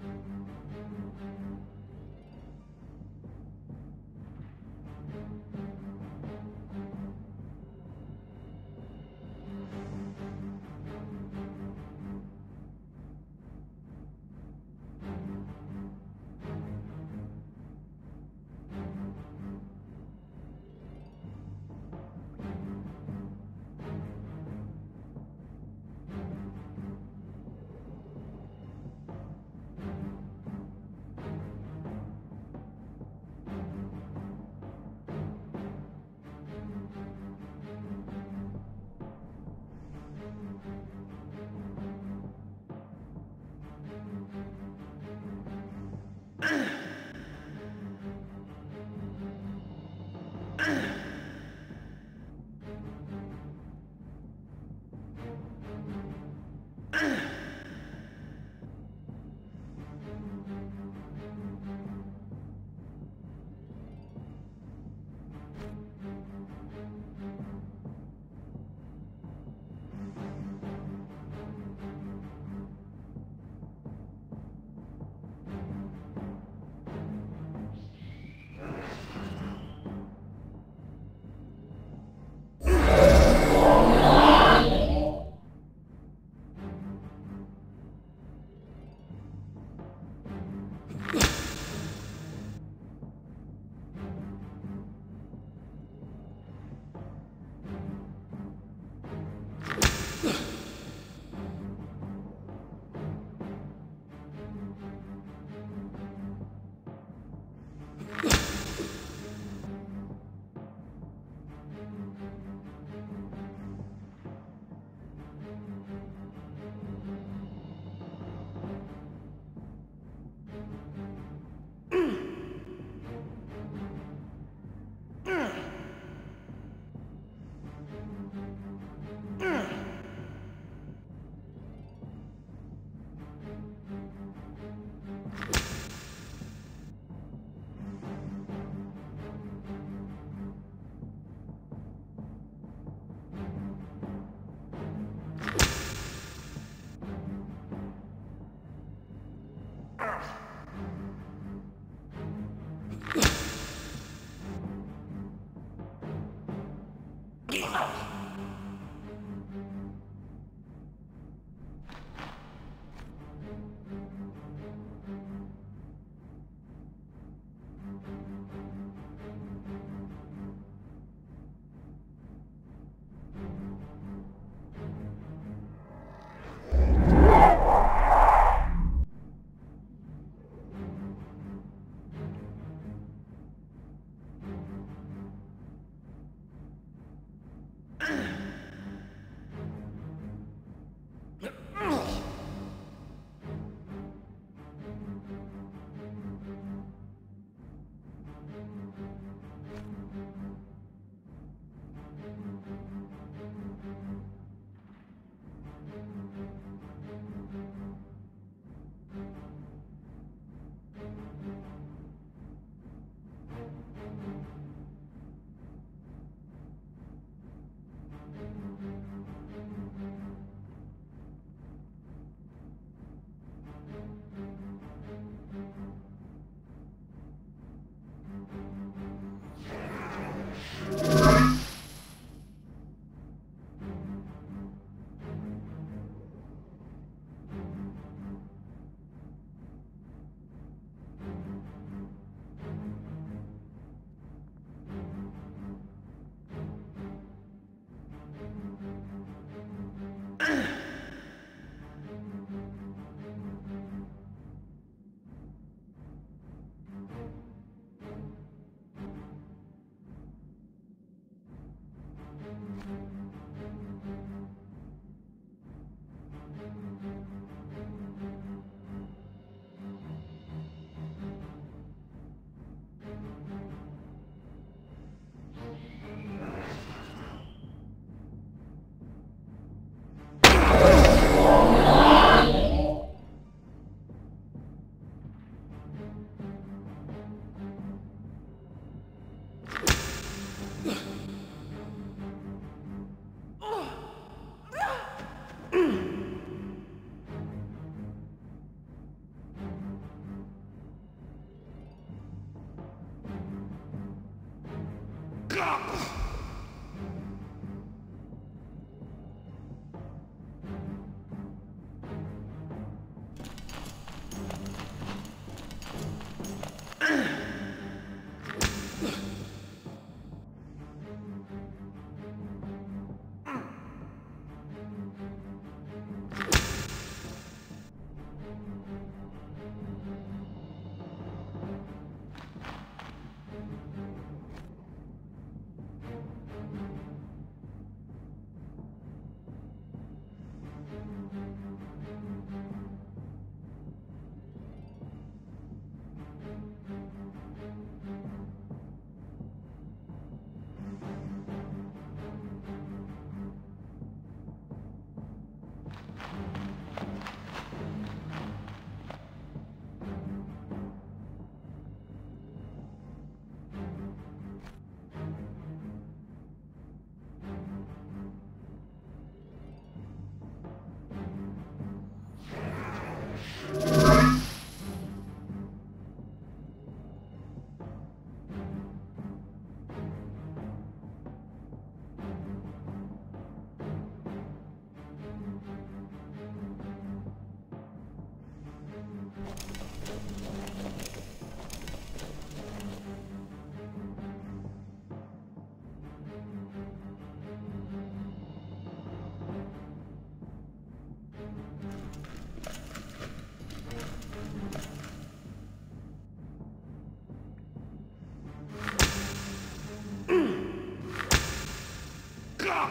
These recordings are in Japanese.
Thank you.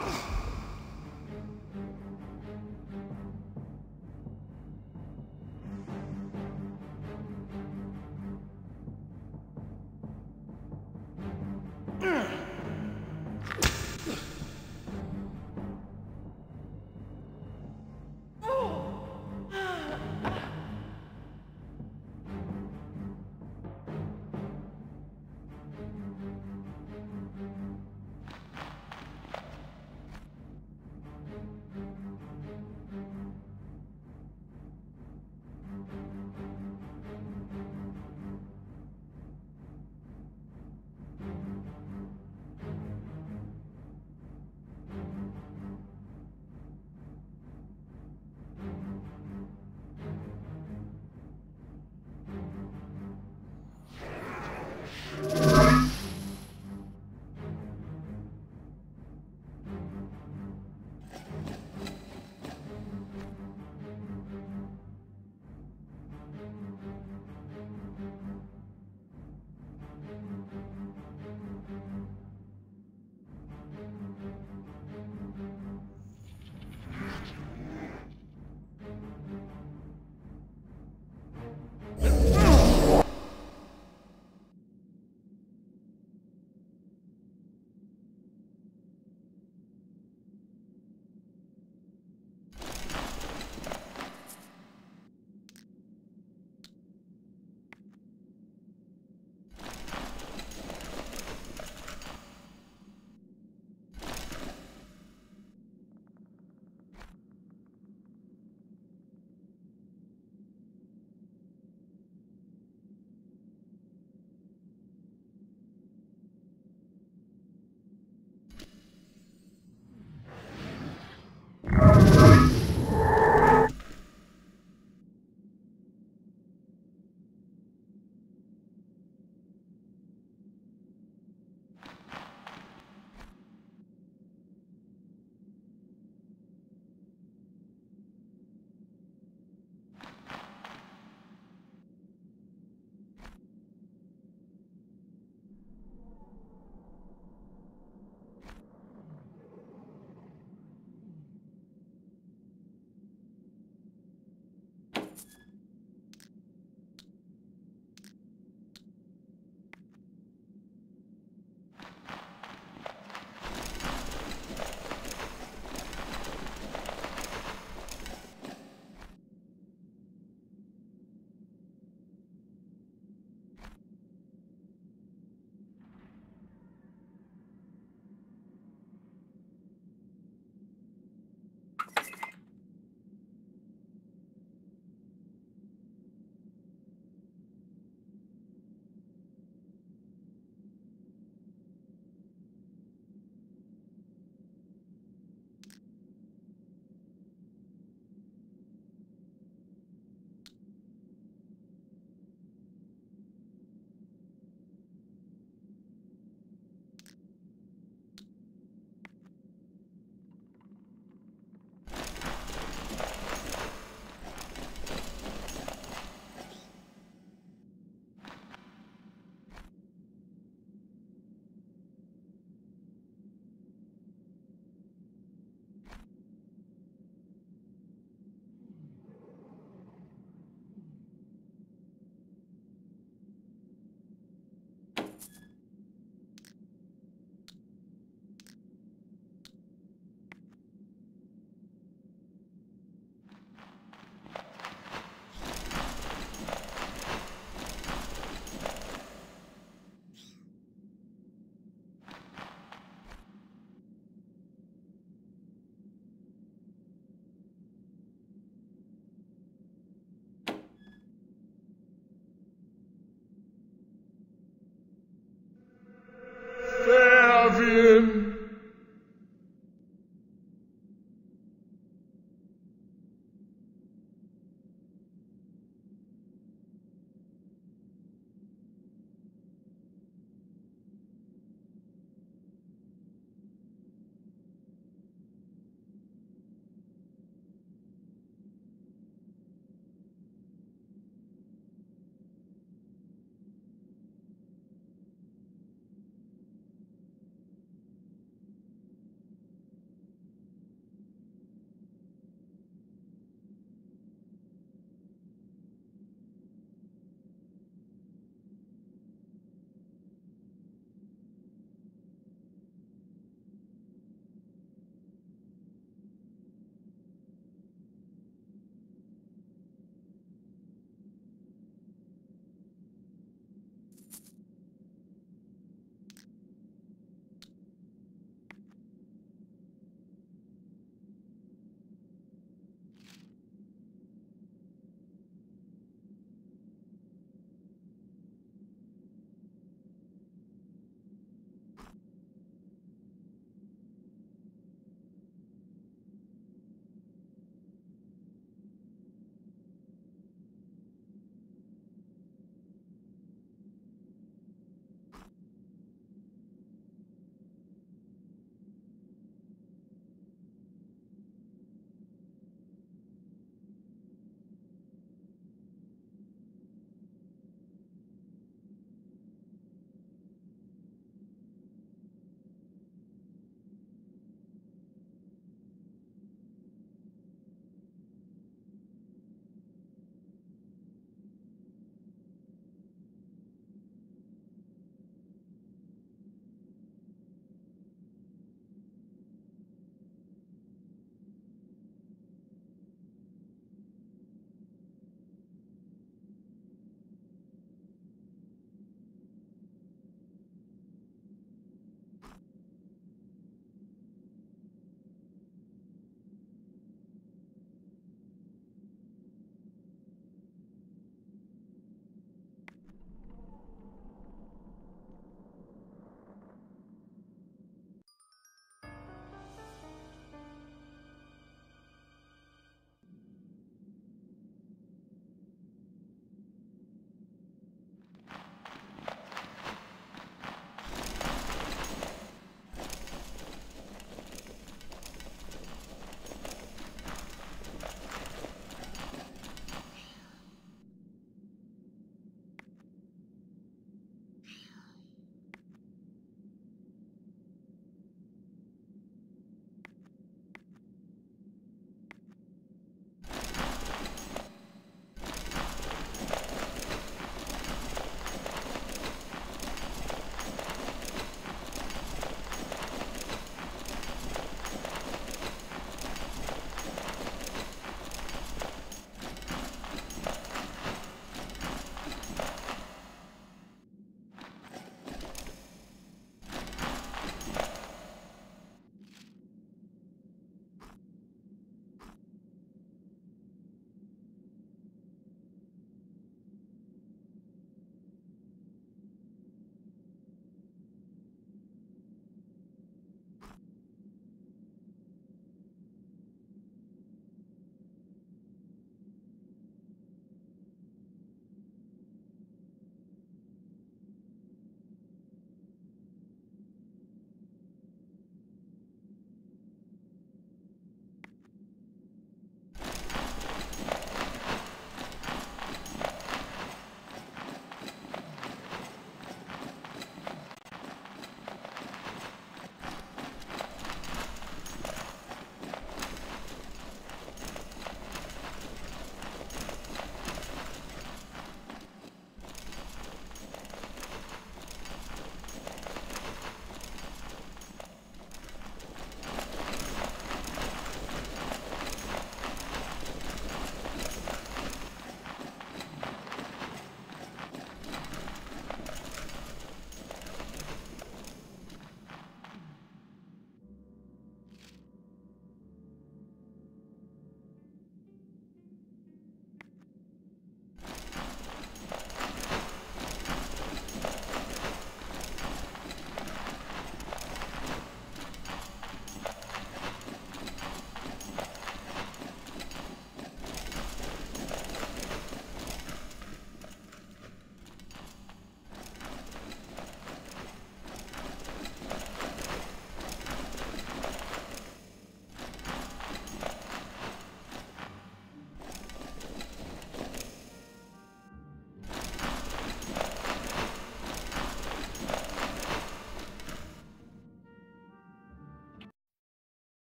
Stop!